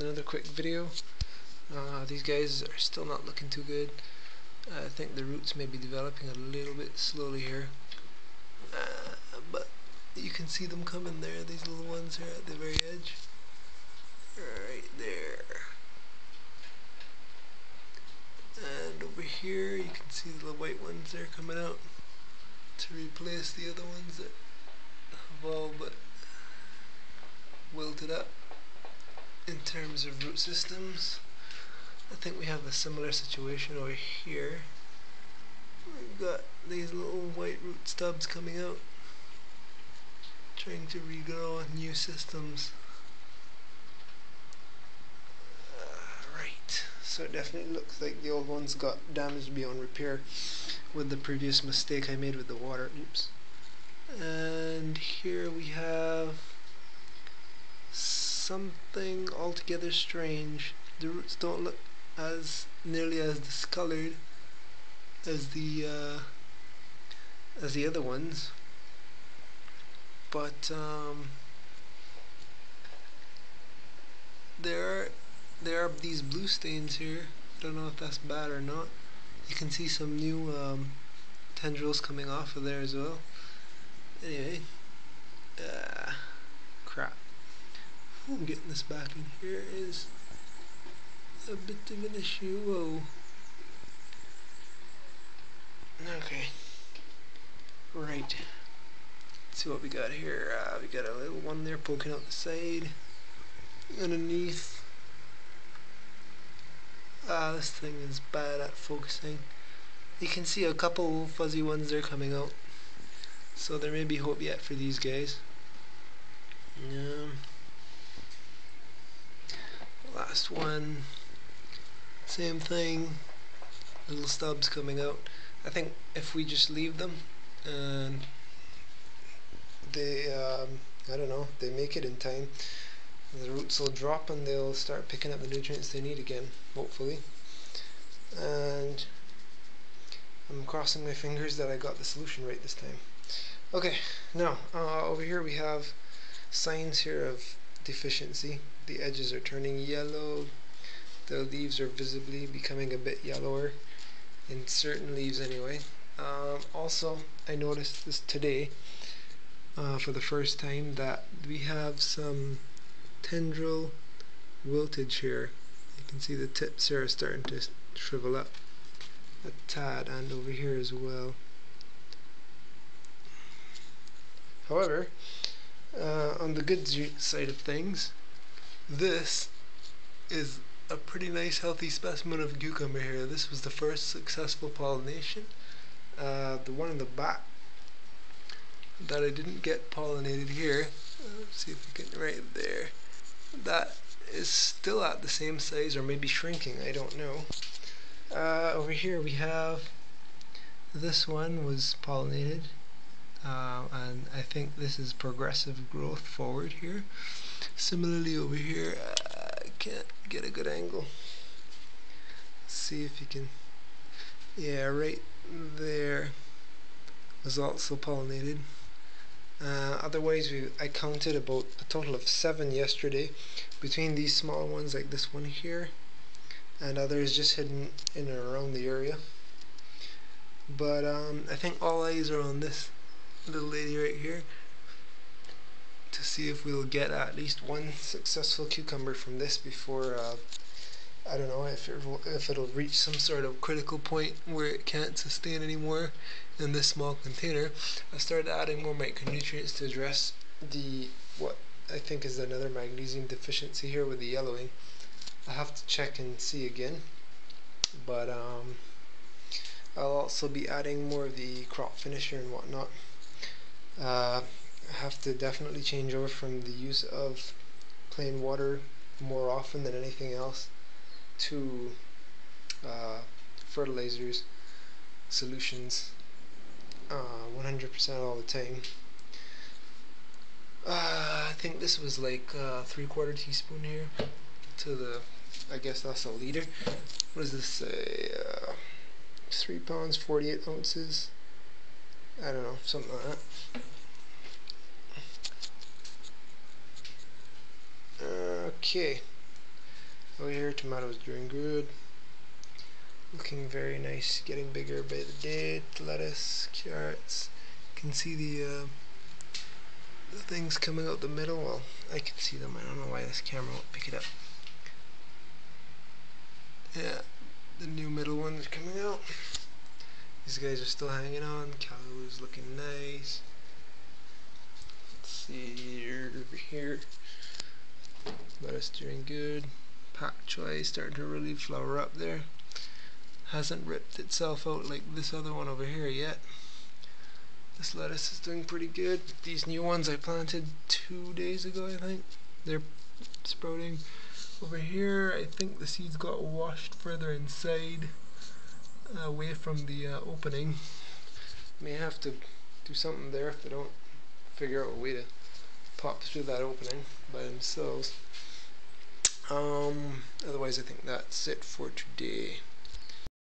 another quick video. Uh, these guys are still not looking too good. I think the roots may be developing a little bit slowly here. Uh, but you can see them coming there, these little ones here at the very edge. Right there. And over here you can see the little white ones there coming out to replace the other ones that have all but wilted up in terms of root systems. I think we have a similar situation over here. We've got these little white root stubs coming out trying to regrow new systems. Uh, right, so it definitely looks like the old ones got damaged beyond repair with the previous mistake I made with the water. Oops. And here we have something altogether strange. The roots don't look as nearly as discolored as the uh, as the other ones, but um, there are there are these blue stains here. I don't know if that's bad or not. You can see some new um, tendrils coming off of there as well. Anyway, uh, crap. Getting this back in here is a bit of an issue. Whoa. Okay. Right. Let's see what we got here. Uh, we got a little one there poking out the side. Underneath. Ah, this thing is bad at focusing. You can see a couple fuzzy ones there coming out. So there may be hope yet for these guys. Yeah. Last one. Same thing. Little stubs coming out. I think if we just leave them and they, um, I don't know, they make it in time, the roots will drop and they'll start picking up the nutrients they need again, hopefully. And I'm crossing my fingers that I got the solution right this time. Okay, now uh, over here we have signs here of deficiency. The edges are turning yellow. The leaves are visibly becoming a bit yellower in certain leaves anyway. Um, also, I noticed this today uh, for the first time that we have some tendril wiltage here. You can see the tips here are starting to shrivel up a tad and over here as well. However, uh, on the good side of things, this is a pretty nice healthy specimen of cucumber here. This was the first successful pollination. Uh, the one in the back that I didn't get pollinated here, uh, let's see if we can, right there, that is still at the same size or maybe shrinking, I don't know. Uh, over here we have this one was pollinated uh, and I think this is progressive growth forward here. Similarly over here I can't get a good angle. See if you can yeah right there was also pollinated. Uh, otherwise, we, I counted about a total of seven yesterday between these small ones like this one here and others just hidden in and around the area. But um, I think all eyes are on this little lady right here to see if we'll get at least one successful cucumber from this before uh, I don't know if it will, if it'll reach some sort of critical point where it can't sustain anymore in this small container. I started adding more micronutrients to address the what I think is another magnesium deficiency here with the yellowing. I have to check and see again, but um, I'll also be adding more of the crop finisher and whatnot. Uh, have to definitely change over from the use of plain water more often than anything else to uh, fertilizers solutions 100% uh, all the time. Uh, I think this was like uh, three quarter teaspoon here to the, I guess that's a liter. What does this say? Uh, three pounds, 48 ounces. I don't know, something like that. Okay. Over here, tomatoes doing good. Looking very nice, getting bigger by the day. Lettuce, carrots. You can see the, uh, the things coming out the middle. Well, I can see them. I don't know why this camera won't pick it up. Yeah, the new middle out. These guys are still hanging on. Cow's looking nice. Let's see over here. Lettuce doing good. Pak choy starting to really flower up there. Hasn't ripped itself out like this other one over here yet. This lettuce is doing pretty good. These new ones I planted two days ago, I think. They're sprouting. Over here, I think the seeds got washed further inside, away from the uh, opening. May have to do something there if they don't figure out a way to pop through that opening by themselves. Um, otherwise, I think that's it for today.